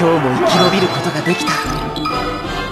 今日も生き延びることができた。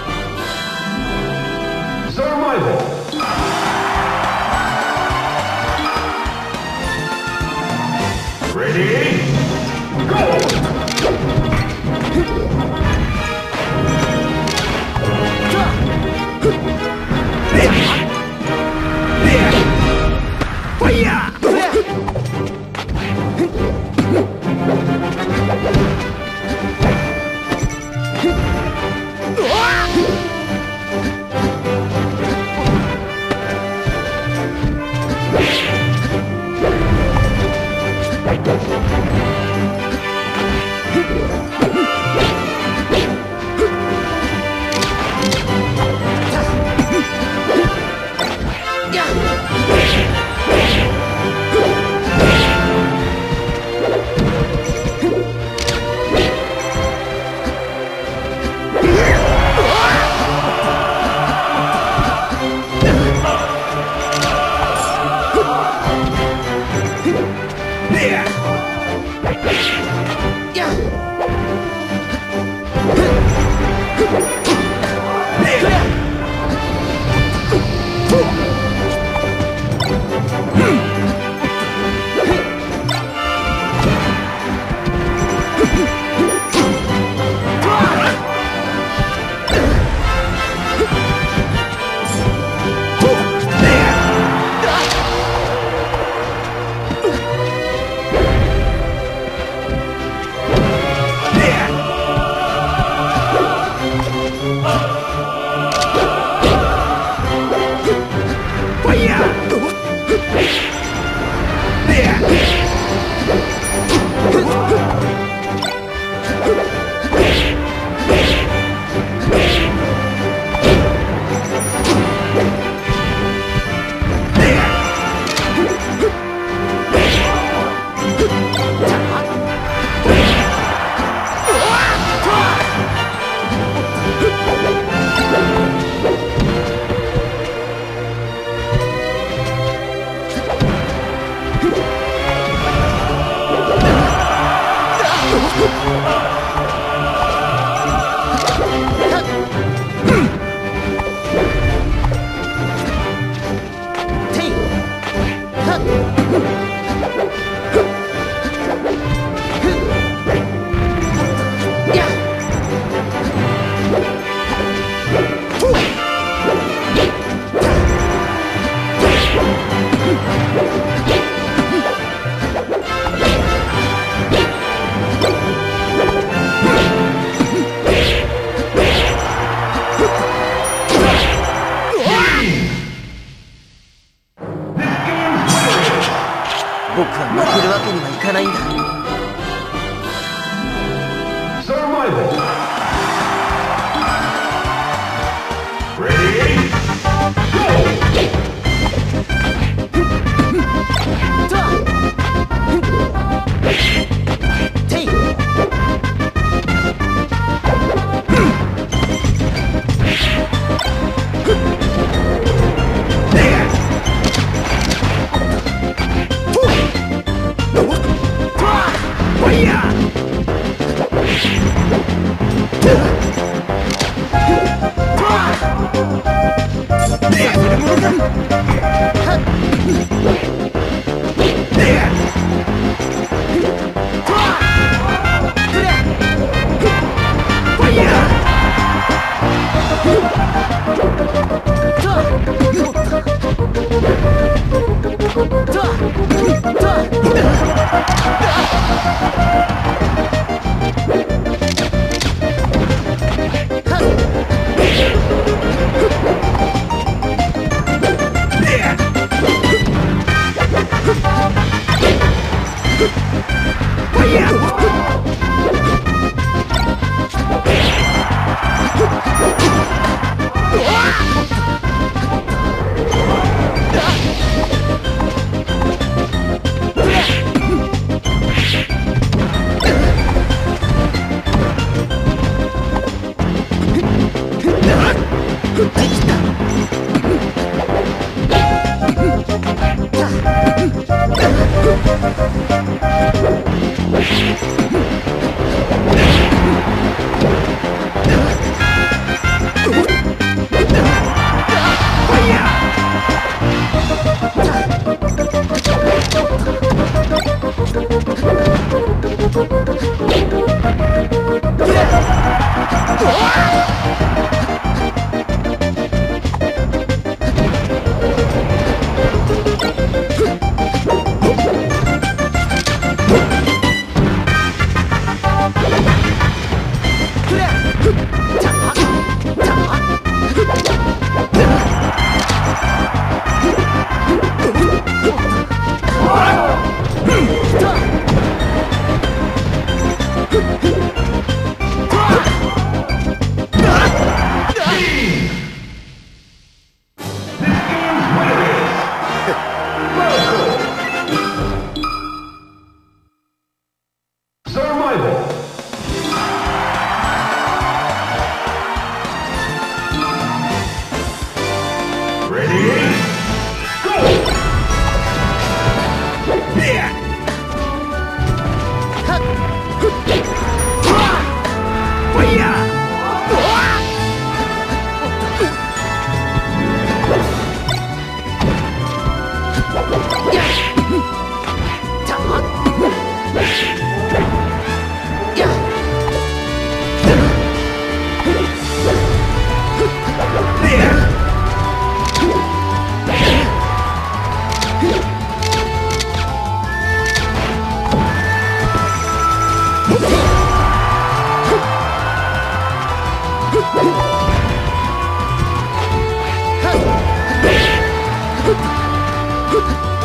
Ah!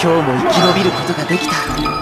今日も生き延びることができた。